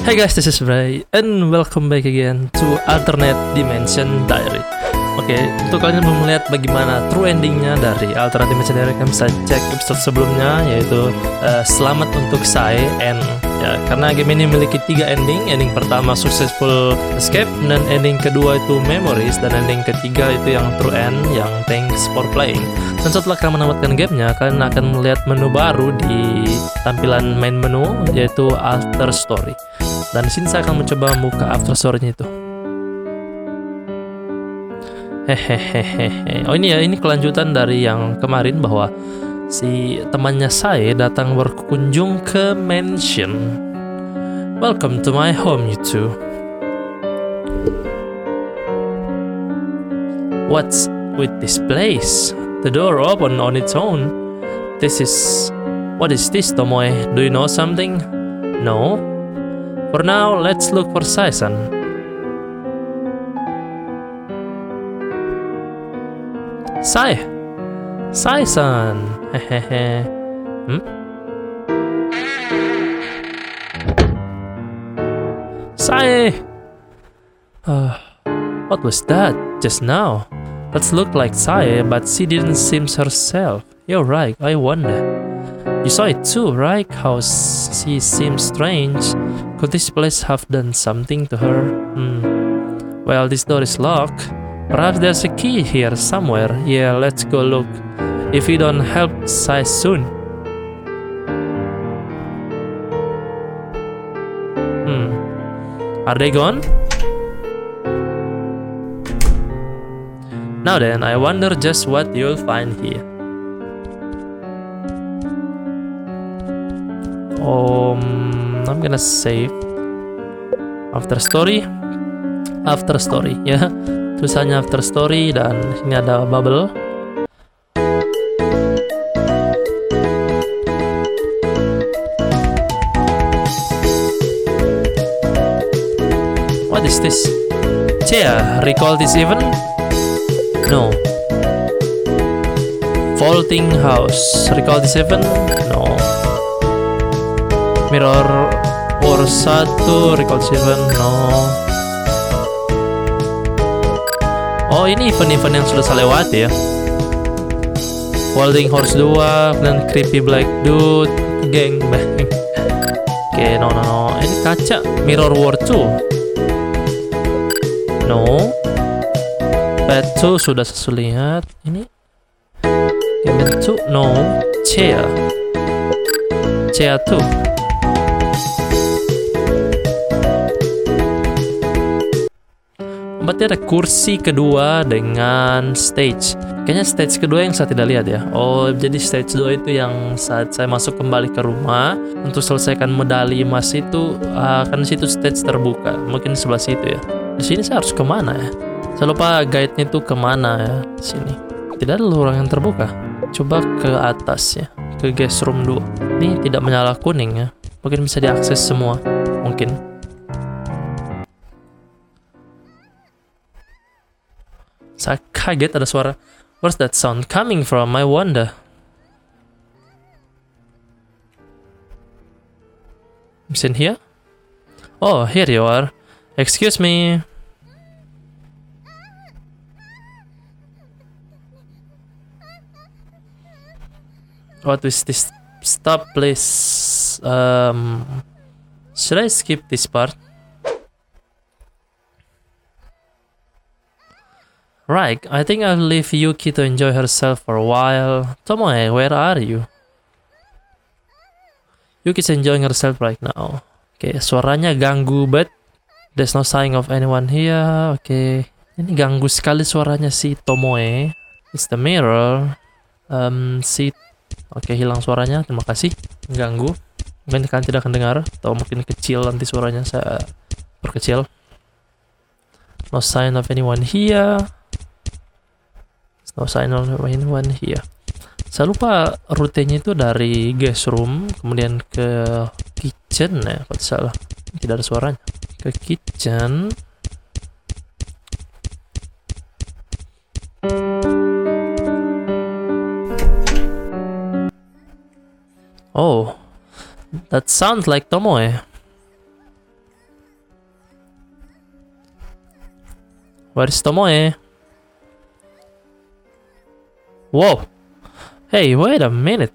Hey guys, this is Bray and welcome back again to Alternate Dimension Diary. Oke, untuk kalian belum melihat bagaimana true endingnya dari Alternate Dimension Diary, kalian bisa cek episode sebelumnya yaitu uh, Selamat untuk Sai and ya karena game ini memiliki tiga ending. Ending pertama successful escape dan ending kedua itu memories dan ending ketiga itu yang true end yang thanks for playing. Dan setelah kalian menamatkan gamenya, kalian akan melihat menu baru di tampilan main menu yaitu After Story. Dan di sini saya akan mencoba membuka after story-nya itu. Hehehehe. Oh ini ya, ini kelanjutan dari yang kemarin bahwa si temannya saya datang berkunjung ke mansion. Welcome to my home, you two. What's with this place? The door open on its own. This is... What is this, Tomoe? Do you know something? No? For now, let's look for Saisan. Sai! Saisan! Hehehe. hmm? Sai! Uh, what was that just now? That looked like Sai, but she didn't seem herself. You're right, I wonder. You saw it too, right? How she seems strange. Could this place have done something to her? Hmm. Well, this door is locked. Perhaps there's a key here somewhere. Yeah, let's go look. If we don't help Sai soon. Hmm. Are they gone? Now then, I wonder just what you'll find here. Um, I'm gonna save after story, after story ya. Tulisannya after story dan ini ada bubble. What is this? Chair, recall this event? No. Vaulting house, recall this event? Mirror War 1 Recall 7 no. Oh ini event-event yang sudah saya lewati ya. Wilding Horse 2 dan Creepy Black Dude Gang Bang. Oke okay, no no no. Ini kaca Mirror War 2 No. Pet 2 sudah saya lihat. Ini? Game 2 No. Chair. Chair 2 Berarti ada kursi kedua dengan stage. Kayaknya stage kedua yang saya tidak lihat ya. Oh, jadi stage 2 itu yang saat saya masuk kembali ke rumah untuk selesaikan medali emas itu akan situ stage terbuka. Mungkin sebelah situ ya. Di sini saya harus ke mana ya? Saya lupa guide-nya itu ke mana ya. Sini. Tidak ada lorong yang terbuka. Coba ke atas ya. Ke guest room 2. Ini tidak menyala kuning ya. Mungkin bisa diakses semua. Mungkin. Saya kaget ada suara. Where's that sound coming from? I wonder. Is in here? Oh, here you are. Excuse me. What is this? Stop, please. Um, should I skip this part? Right, I think I'll leave Yuki to enjoy herself for a while. Tomoe, where are you? Yuki's enjoying herself right now. Oke, okay, suaranya ganggu but there's no sign of anyone here. Oke, okay. ini ganggu sekali suaranya si Tomoe. It's the mirror. Um, si Oke, hilang suaranya. Terima kasih. Ganggu. Mungkin kalian tidak akan dengar atau mungkin kecil nanti suaranya saya perkecil. No sign of anyone here nggak usah anyone here saya lupa rutenya itu dari guest room kemudian ke kitchen ya kalau salah tidak ada suaranya ke kitchen Oh, that sounds like Tomoe. Eh? Where is Tomoe? Eh? Whoa! Hey, wait a minute.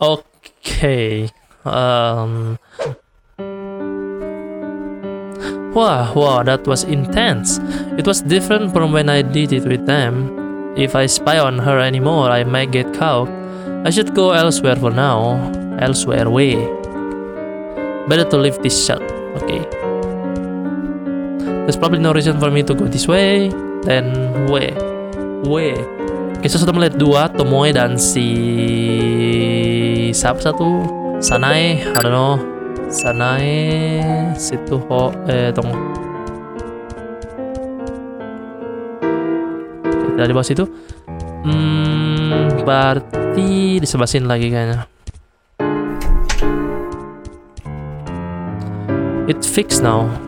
Okay. Um. Wow, wow, that was intense. It was different from when I did it with them. If I spy on her anymore, I might get caught. I should go elsewhere for now. Elsewhere way. Better to leave this shot. Okay. There's probably no reason for me to go this way. Then way. Way. Oke, saya sudah melihat dua, Tomoe dan si siapa satu? Sanae, I don't know. Sanae, situ ho, eh tunggu. Di bawah situ. Hmm, berarti di lagi kayaknya. It fixed now.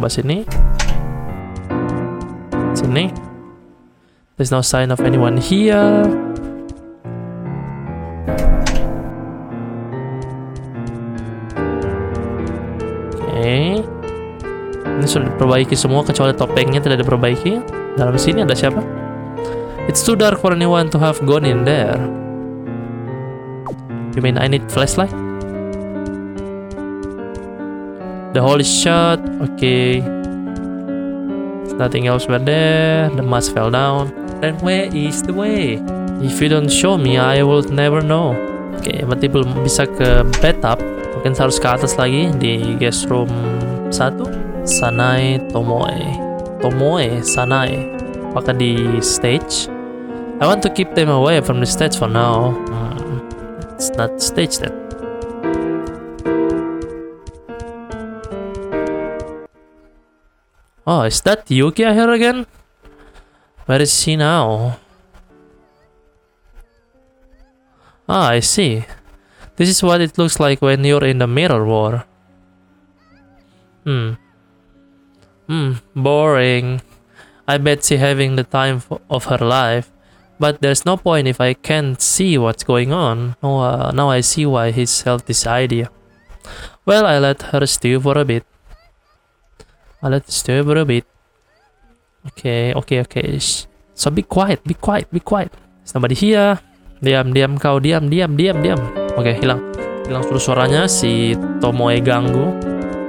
Coba sini. Sini. There's no sign of anyone here. Ini sudah diperbaiki semua kecuali topengnya tidak diperbaiki. Dalam sini ada siapa? It's too dark for anyone to have gone in there. You mean I need flashlight? The hole is shut. Okay. Nothing else were there. The mask fell down. Then where is the way? If you don't show me, I will never know. Oke, berarti belum bisa ke bathtub. Mungkin harus ke atas lagi di guest room 1. Sanae Tomoe. Tomoe Sanae. Apakah di stage? I want to keep them away from the stage for now. Hmm, It's not stage that. Oh, is that Yuki here again? Where is she now? Ah, I see. This is what it looks like when you're in the mirror war. Hmm. Hmm, boring. I bet she having the time of her life. But there's no point if I can't see what's going on. Oh, uh, now I see why he held this idea. Well, I let her stew for a bit. I let her stew for a bit. Okay, okay, okay. So be quiet, be quiet, be quiet. There's nobody here. Diam, diam kau, diam, diam, diam, diam. Oke, hilang. Hilang seluruh suaranya si Tomoe ganggu.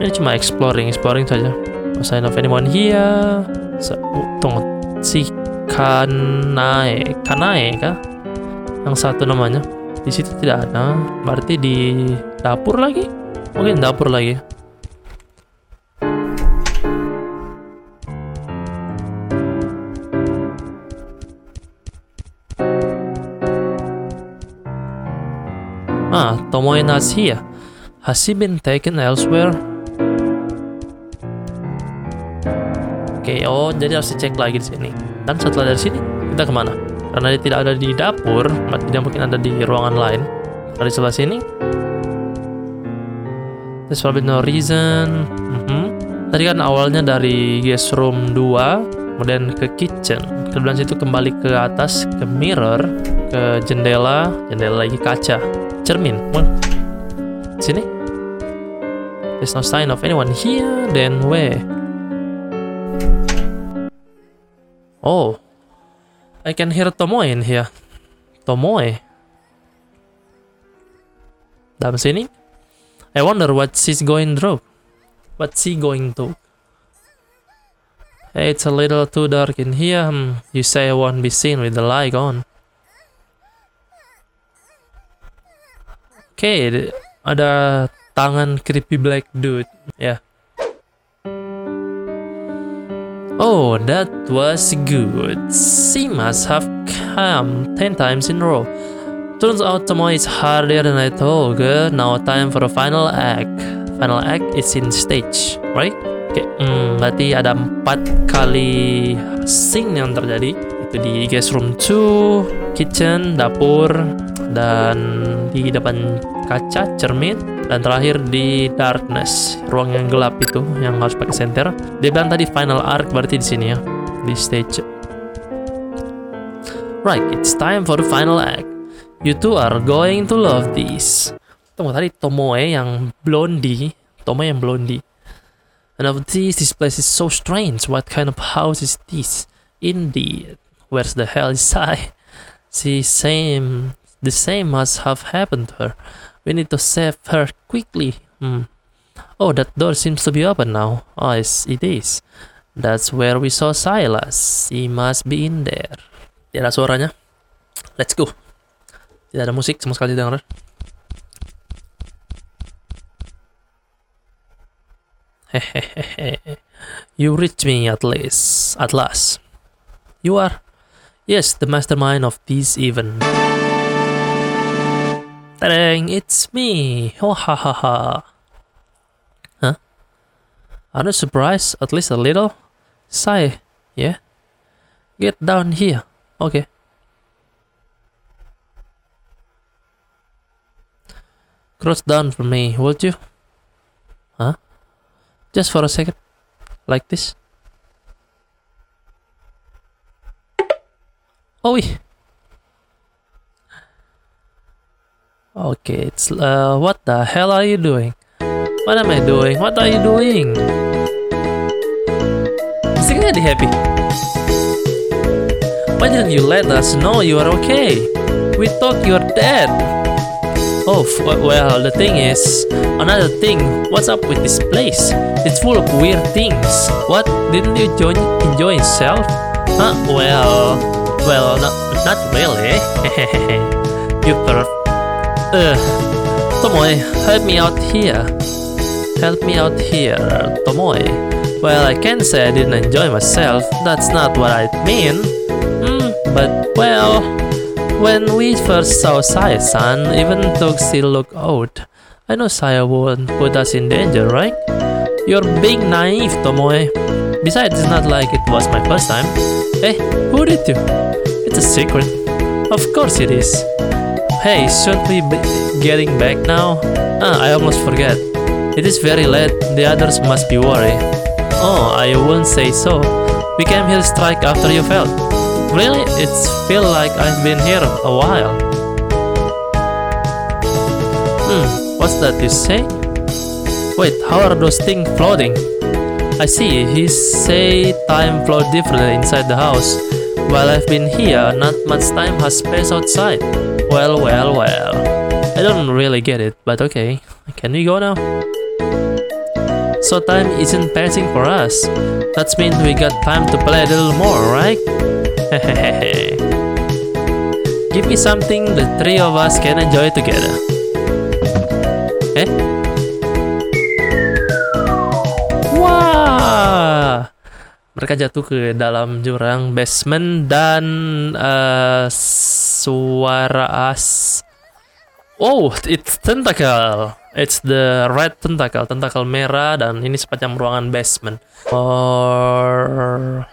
Ini cuma exploring, exploring saja. No sign of anyone here. So, oh, tunggu. Si Kanae, Kanae kah? Yang satu namanya. Di situ tidak ada. Berarti di dapur lagi? Mungkin dapur lagi. Tomoe not here. Has he been taken elsewhere? Oke, oh jadi harus dicek lagi di sini. Dan setelah dari sini kita ke mana? Karena dia tidak ada di dapur, dia mungkin ada di ruangan lain. Dari sebelah sini. There's probably no reason. Mhm. Tadi kan awalnya dari guest room 2, kemudian ke kitchen. Kemudian situ kembali ke atas ke mirror, ke jendela, jendela lagi kaca, cermin. Well, sini. There's no sign of anyone here. Then where? Oh, I can hear Tomoe in here. Tomoe. Dalam sini? I wonder what she's going through. What she going to? It's a little too dark in here. Hmm, You say I won't be seen with the light on. Oke, d- ada tangan creepy black dude. Ya. Oh, that was good. She must have come 10 times in a row. Turns out Tomoe is harder than I thought. Good. Now time for a final act. Final act is in stage, right? Oke, hmm, berarti ada empat kali scene yang terjadi. Itu di guest room 2, kitchen, dapur, dan di depan kaca, cermin, dan terakhir di darkness, ruang yang gelap itu yang harus pakai senter. Dia bilang tadi final arc berarti di sini ya, di stage. Right, it's time for the final act. You two are going to love this. Tunggu tadi Tomoe yang blondie. Tomoe yang blondie. And of this, this place is so strange. What kind of house is this? Indeed. Where's the hell is I? See, same. The same must have happened to her. We need to save her quickly. Hmm. Oh, that door seems to be open now. Oh, yes, it is. That's where we saw Silas. He must be in there. Tidak ada suaranya. Let's go. Tidak ada musik sama sekali dengar. Hehehe. You reach me at least. At last. You are? Yes, the mastermind of this event. Dang, it's me. Oh ha ha ha. Huh? Are you surprised? At least a little? Sigh, yeah? Get down here. Okay. Crouch down for me, would you? Huh? Just for a second. Like this. Oh, wait. Okay, it's uh, what the hell are you doing? What am I doing? What are you doing? He really happy? Why didn't you let us know you are okay? We thought you were dead. Oh, well, the thing is, another thing, what's up with this place? It's full of weird things. What? Didn't you join, enjoy yourself? Huh? Well, well, not, not really. you perf. Uh, Tomoe, help me out here. Help me out here, Tomoe. Well, I can't say I didn't enjoy myself. That's not what I mean. Hmm, but well, when we first saw Saya-san, even though still look old, I know Saya won't put us in danger, right? You're being naive, Tomoe. Besides, it's not like it was my first time. Hey, who did you? It's a secret. Of course it is. Hey, be getting back now? Ah, I almost forget. It is very late. The others must be worried. Oh, I won't say so. We came here strike after you fell. Really? It's feel like I've been here a while. Hmm, what's that you say? Wait, how are those things floating? I see, he say time flow differently inside the house. While I've been here, not much time has passed outside. Well, well, well. I don't really get it, but okay. Can we go now? So time isn't passing for us. That means we got time to play a little more, right? Hehehehe. Give me something the three of us can enjoy together. Eh? Mereka jatuh ke dalam jurang basement dan uh, suara as. Oh, it's tentacle. It's the red tentacle, tentacle merah dan ini sepanjang ruangan basement. Or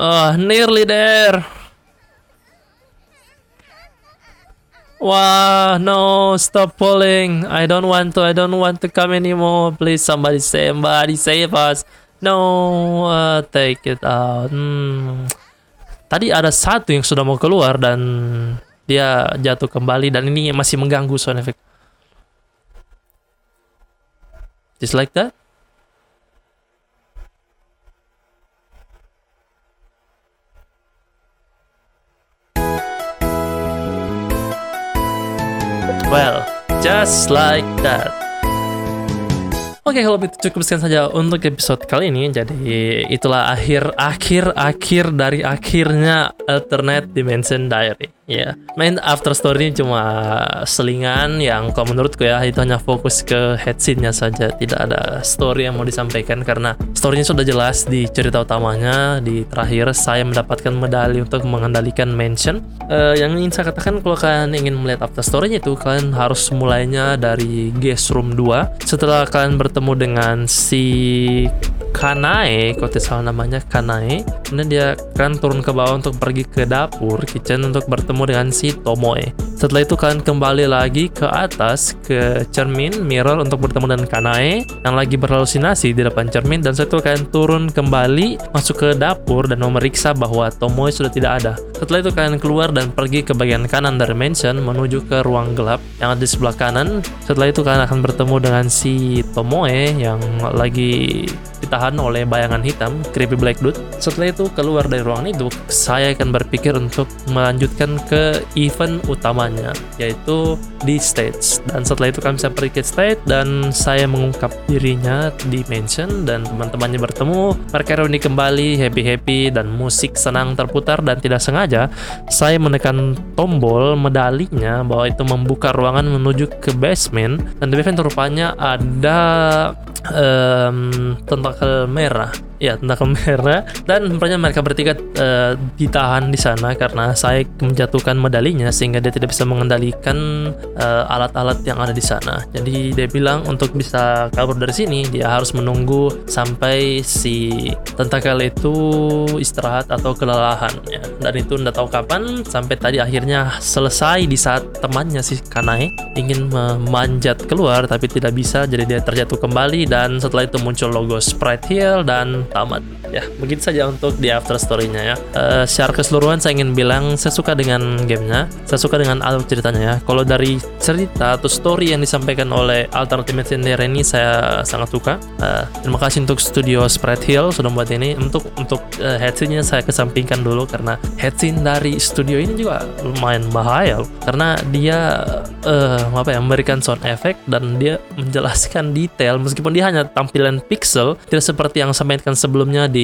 Ah, nearly there. Wah, no, stop pulling. I don't want to. I don't want to come anymore. Please, somebody save, somebody save us. No, uh, take it out. Hmm. Tadi ada satu yang sudah mau keluar dan dia jatuh kembali dan ini masih mengganggu sound effect. Just like that. Well, just like that. Oke, kalau begitu cukup sekian saja untuk episode kali ini. Jadi itulah akhir akhir akhir dari akhirnya Alternate Dimension Diary. Ya, main after story cuma selingan yang kalau menurutku ya itu hanya fokus ke head scene-nya saja, tidak ada story yang mau disampaikan karena story-nya sudah jelas di cerita utamanya. Di terakhir saya mendapatkan medali untuk mengendalikan mansion. Eh, yang ingin saya katakan kalau kalian ingin melihat after story-nya itu kalian harus mulainya dari guest room 2. Setelah kalian bertemu dengan si Kanae, kalau tidak salah namanya Kanae, kemudian dia kan turun ke bawah untuk pergi ke dapur kitchen untuk bertemu dengan si Tomoe. Setelah itu kalian kembali lagi ke atas ke cermin mirror untuk bertemu dengan Kanae yang lagi berhalusinasi di depan cermin dan setelah itu kalian turun kembali masuk ke dapur dan memeriksa bahwa Tomoe sudah tidak ada. Setelah itu kalian keluar dan pergi ke bagian kanan dari mansion menuju ke ruang gelap yang ada di sebelah kanan. Setelah itu kalian akan bertemu dengan si Tomoe yang lagi ditahan oleh bayangan hitam, creepy black dude. Setelah itu keluar dari ruangan itu, saya akan berpikir untuk melanjutkan ke event utamanya, yaitu di stage. Dan setelah itu kami bisa pergi ke stage dan saya mengungkap dirinya di mansion dan teman-temannya bertemu. Mereka reuni kembali, happy-happy dan musik senang terputar dan tidak sengaja saya menekan tombol medalinya bahwa itu membuka ruangan menuju ke basement dan di basement rupanya ada um, tentakel merah. Ya tentakel merah. Dan rupanya mereka bertiga uh, ditahan di sana karena saya menjatuhkan medalinya sehingga dia tidak bisa mengendalikan uh, alat-alat yang ada di sana. Jadi dia bilang untuk bisa kabur dari sini dia harus menunggu sampai si tentakel itu istirahat atau kelelahan ya. Dan itu nggak tahu kapan sampai tadi akhirnya selesai di saat temannya si Kanae ingin memanjat keluar tapi tidak bisa. Jadi dia terjatuh kembali dan setelah itu muncul logo Sprite Hill dan tamat ya begitu saja untuk di after story-nya ya. Uh, secara keseluruhan saya ingin bilang saya suka dengan gamenya. Saya suka dengan alur ceritanya ya. Kalau dari cerita atau story yang disampaikan oleh Alternative Sendiri ini saya sangat suka. Uh, terima kasih untuk studio Sprite Hill sudah membuat ini. Untuk untuk uh, headset-nya saya kesampingkan dulu karena headset dari studio ini juga lumayan bahaya karena dia uh, apa ya memberikan sound effect dan dia menjelaskan detail. Meskipun dia hanya tampilan pixel tidak seperti yang sampaikan sebelumnya di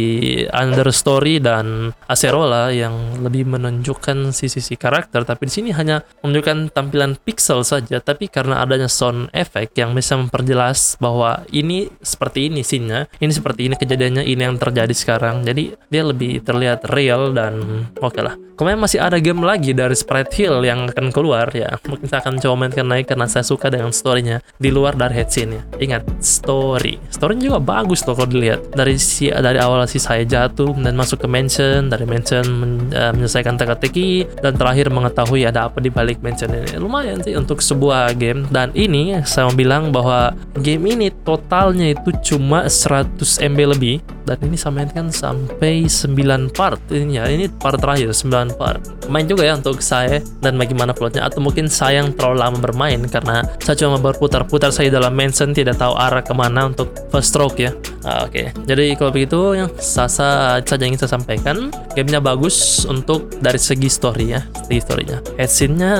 Understory dan Acerola yang lebih menunjukkan sisi-sisi karakter tapi di sini hanya menunjukkan tampilan pixel saja tapi karena adanya sound effect yang bisa memperjelas bahwa ini seperti ini scene ini seperti ini kejadiannya ini yang terjadi sekarang jadi dia lebih terlihat real dan oke okay lah Kemudian masih ada game lagi dari Sprite Hill yang akan keluar ya. Mungkin saya akan coba mainkan naik karena saya suka dengan storynya di luar dari headset-nya. Ingat, story. Storynya juga bagus loh kalau dilihat. Dari si dari awal si saya jatuh dan masuk ke mansion, dari mansion men, uh, menyelesaikan teka-teki dan terakhir mengetahui ada apa di balik mansion ini. Lumayan sih untuk sebuah game. Dan ini saya mau bilang bahwa game ini totalnya itu cuma 100 MB lebih. Dan ini saya mainkan sampai 9 part. Ini ya ini part terakhir 9 part. Main juga ya untuk saya dan bagaimana plotnya. Atau mungkin saya yang terlalu lama bermain karena saya cuma berputar-putar saya dalam mansion tidak tahu arah ke mana untuk first stroke ya. Ah, oke. Okay. jadi kalau begitu yang Sasa saja ingin saya sampaikan gamenya bagus untuk dari segi story ya segi storynya headscene-nya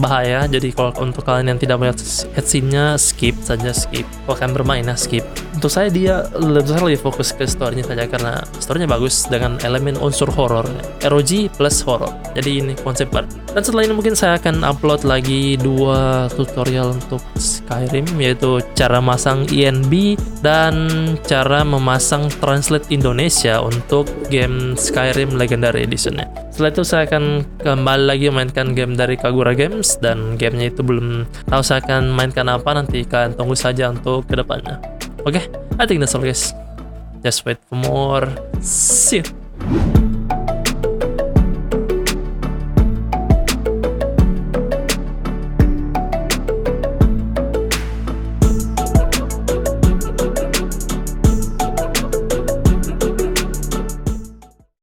bahaya jadi kalau untuk kalian yang tidak melihat headscene-nya skip saja skip kalau kalian bermain ya skip untuk saya dia lebih, lebih fokus ke story-nya saja karena story-nya bagus dengan elemen unsur horor ROG plus horror. Jadi ini konsep baru. Dan setelah ini mungkin saya akan upload lagi dua tutorial untuk Skyrim yaitu cara masang INB dan cara memasang translate Indonesia untuk game Skyrim Legendary Edition-nya. Setelah itu saya akan kembali lagi mainkan game dari Kagura Games dan gamenya itu belum tahu saya akan mainkan apa nanti kalian tunggu saja untuk ke depannya. Oke, okay, I think that's all guys. Just wait for more. See you.